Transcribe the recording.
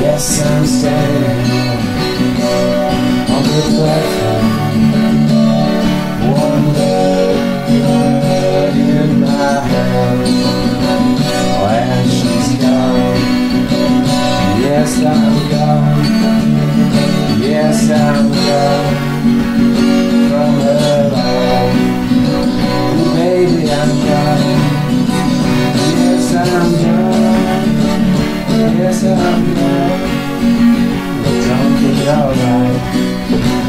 Yes, I'm standing on the platform. One in my hand. She's gone, yes, I'm gone. Yes, I'm gone yes, I know, but don't be alright.